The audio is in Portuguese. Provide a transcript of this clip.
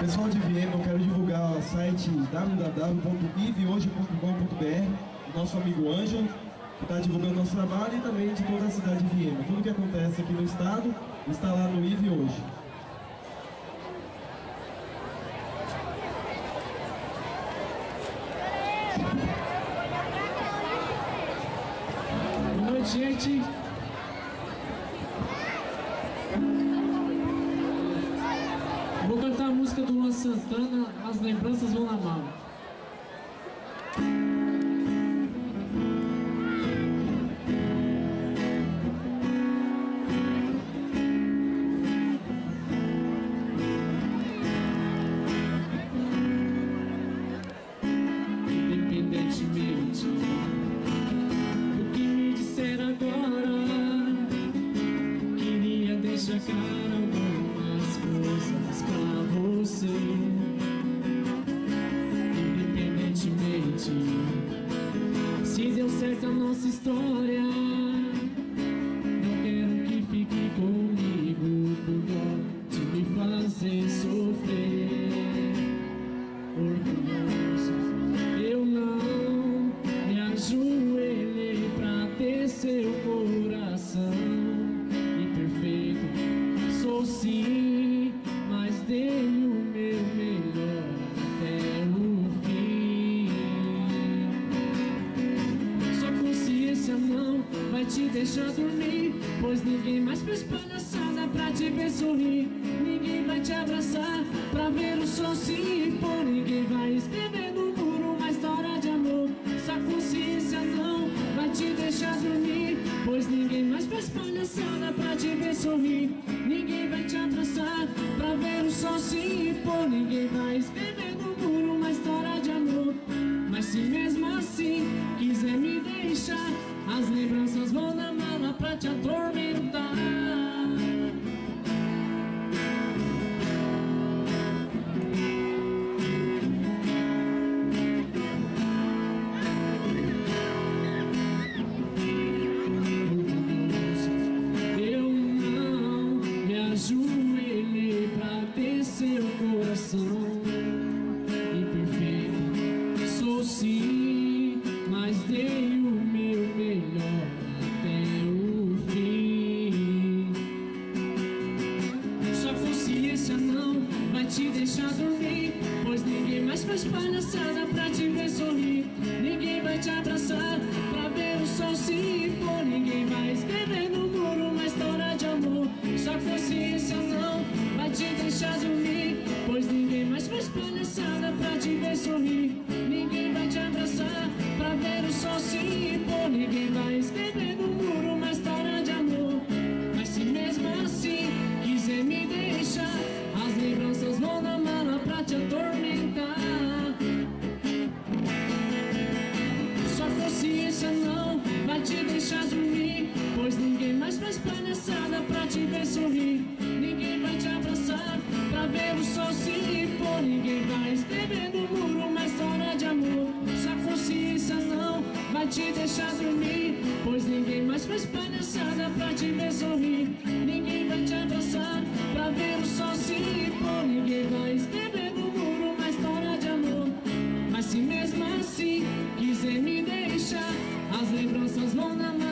Pessoal de Viena, eu quero divulgar o site www.ivehoje.com.br nosso amigo Ângelo, que está divulgando nosso trabalho e também de toda a cidade de Viena. Tudo que acontece aqui no estado está lá no IVE Hoje. Boa noite, gente. Santana, As Lembranças Vão na Mala. Independentemente do que me disser agora, queria deixar claro se deu certo a nossa história, te deixar dormir Pois ninguém mais fez palhaçada pra te ver sorrir. Ninguém vai te abraçar pra ver o sol se pôr Ninguém vai escrever no muro uma história de amor. Sua consciência não vai te deixar dormir Pois ninguém mais fez palhaçada pra te ver sorrir. Ninguém vai te abraçar pra ver o sol se pôr Ninguém vai escrever te atormentar. Eu não me ajoelhei pra ter seu coração imperfeito. Sou sim, mas dei te deixar dormir Pois ninguém mais faz palhaçada pra te ver sorrir. Ninguém vai te abraçar pra ver o sol se pôr Ninguém vai escrever no muro uma história de amor. Sua consciência não vai te deixar dormir Pois ninguém mais faz palhaçada pra te ver sorrir. Ninguém vai te abraçar pra ver o sol se pôr Ninguém vai te deixar dormir Pois ninguém mais faz palhaçada pra te ver sorrir. Ninguém vai te abraçar pra ver o sol se pôr. Ninguém vai escrever no muro uma história de amor. Mas se mesmo assim quiser me deixar As lembranças vão na mão.